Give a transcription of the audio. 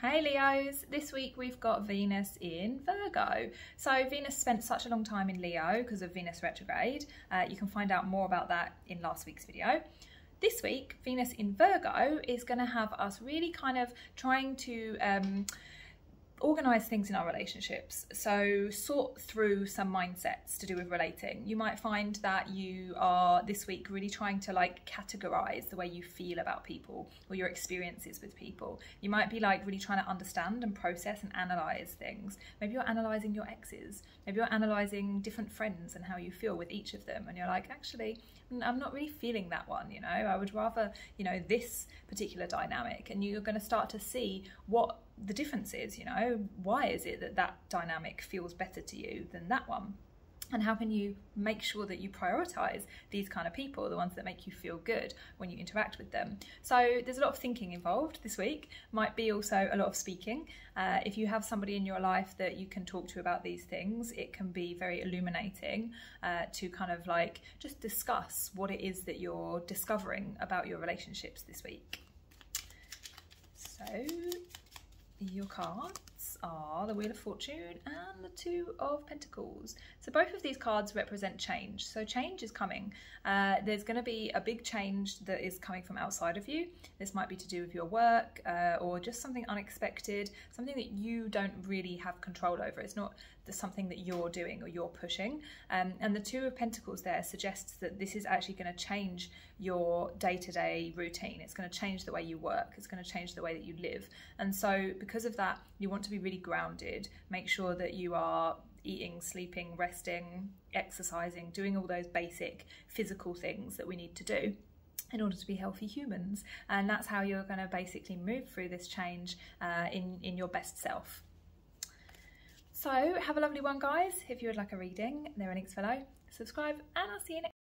Hey Leos, this week we've got Venus in Virgo. So Venus spent such a long time in Leo because of Venus retrograde. Uh, you can find out more about that in last week's video. This week, Venus in Virgo is going to have us really kind of trying to um, organize things in our relationships. So sort through some mindsets to do with relating. You might find that you are this week really trying to like categorize the way you feel about people or your experiences with people. You might be like really trying to understand and process and analyze things. Maybe you're analyzing your exes. Maybe you're analyzing different friends and how you feel with each of them. And you're like, actually, mm, I'm not really feeling that one, you know. I would rather, you know, this particular dynamic. And you're going to start to see what the difference is, you know. Why is it that that dynamic feels better to you than that one? and how can you make sure that you prioritize these kind of people the ones that make you feel good when you interact with them so there's a lot of thinking involved this week might be also a lot of speaking uh, if you have somebody in your life that you can talk to about these things it can be very illuminating uh, to kind of like just discuss what it is that you're discovering about your relationships this week so your cards are the Wheel of Fortune and the Two of Pentacles. So both of these cards represent change. So change is coming. Uh, there's going to be a big change that is coming from outside of you. This might be to do with your work uh, or just something unexpected, something that you don't really have control over. It's not something that you're doing or you're pushing. Um, and the Two of Pentacles there suggests that this is actually going to change your day-to-day routine. It's going to change the way you work. It's going to change the way that you live. And so because of that, you want to be really grounded. Make sure that you are eating, sleeping, resting, exercising, doing all those basic physical things that we need to do in order to be healthy humans. And that's how you're going to basically move through this change uh, in, in your best self. So have a lovely one, guys. If you would like a reading, there are links below. Subscribe, and I'll see you next